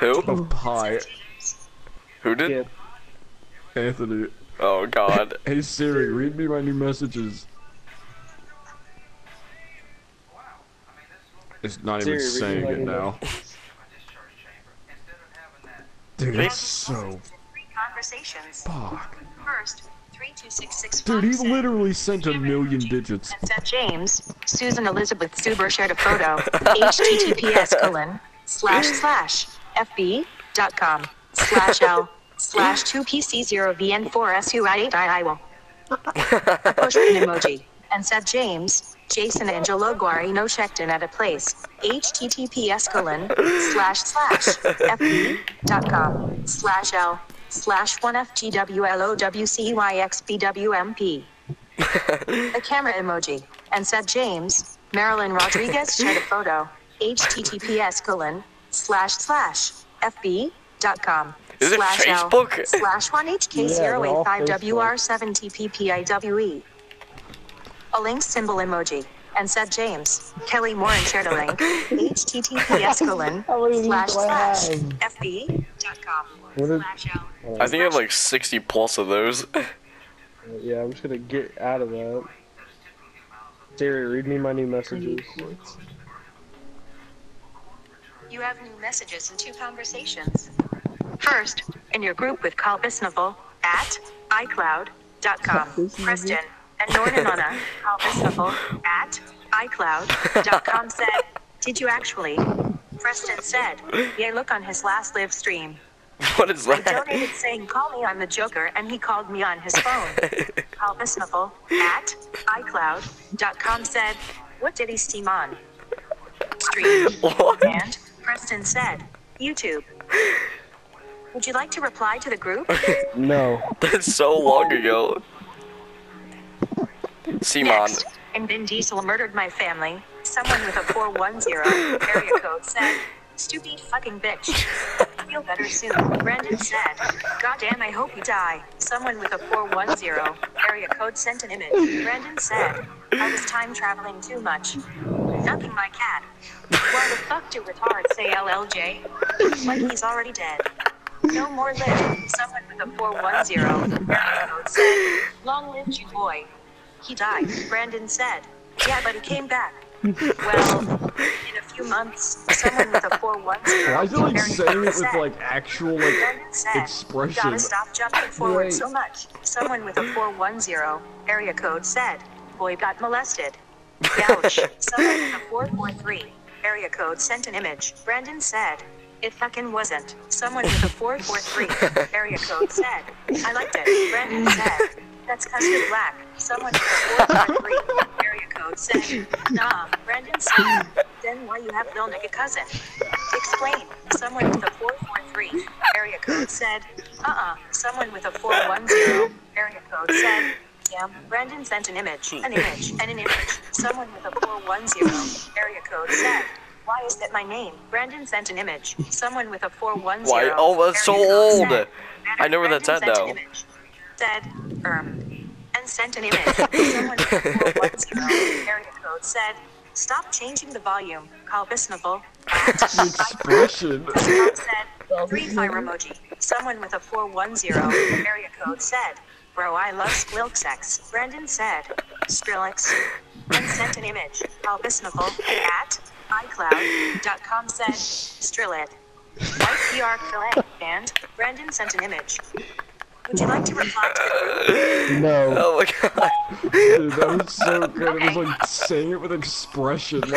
Who? of pie. Who did? Skip. Anthony. Oh God. Hey Siri, read me my new messages. It's not even Siri, read me saying it now. Dude, it's so Three conversations. fuck. First, three two six six. Dude, he literally sent a million digits. And James, Susan Elizabeth Zuber shared a photo. HTTPS colon slash slash FB dot com slash L slash 2PC0VN4SUI8IIWO. A push pin emoji. And said James, Jason Angelo Guarino checked in at a place. HTTPS colon slash slash FB dot com slash L slash 1FGWLOWCYXBWMP a camera emoji, and said James, Marilyn Rodriguez shared a photo, https colon, slash slash, fb, dot com, Is it slash L, Facebook? slash 1HK0855WR7TPPIWE. A link symbol emoji, and said James, Kelly Morin shared a link, https colon, How many of these slash do I slash, have? fb, dot com, What is- slash L. I think I have like 60 plus of those. Yeah, I'm just gonna get out of that. Siri, read me my new messages. You have new messages and two conversations. First, in your group with Carl Bisnavel at iCloud.com. Preston and Nornanana, Carl Bisnavel at iCloud.com said, Did you actually? Preston said, Yeah, look on his last live stream. What is I that? donated saying, Call me, I'm the Joker, and he called me on his phone. Carl Bisnavel at iCloud.com said, What did he steam on? Stream. What? And Preston said, YouTube. Would you like to reply to the group? No. That's so long ago. Simon. And Vin Diesel murdered my family. Someone with a 410 area code said, Stupid fucking bitch. Feel better soon. Brandon said, Goddamn, I hope you die. Someone with a 410 area code sent an image. Brandon said, I was time traveling too much. Nothing my cat. Why the fuck do retards say LLJ? Like he's already dead. No more live. Someone with a 410 area code said, Long live you boy. He died, Brandon said. Yeah, but he came back. Well, in a few months, someone with a 410 Why is it like area saying code it with said, like actual like said, expression? Gotta stop jumping forward Wait. so much. Someone with a 410 area code said, Boy got molested. Ouch. Someone with a 443 area code sent an image. Brandon said, It fucking wasn't. Someone with a 443 area code said, I liked it. Brandon said, That's you're black. Someone with a 443 area code said, Nah. Brandon said, Then why you have Lil Nigga cousin? Explain. Someone with a 443 area code said, uh-uh. Someone with a 410 area code said, yeah. Brandon sent an image, an image, and an image. Someone with a 410 area code said, why is that my name? Brandon sent an image. Someone with a 410 Why? Oh, that's so area code old. said, I know where that's Brandon at sent an image. Said, um, and sent an image. Someone with a 410 area code said, stop changing the volume. Carl Bisnavel. the expression. Tom said, three fire emoji. Someone with a 410 area code said, Bro, I love Squilk sex. Brandon said, Skrillex. And sent an image. Albisnavel at iCloud.com said, Strillit. YPR Fillet. And Brandon sent an image. Would you like to reply to the group? No. Oh my god. Dude, that was so good. It was like saying it with expression. Like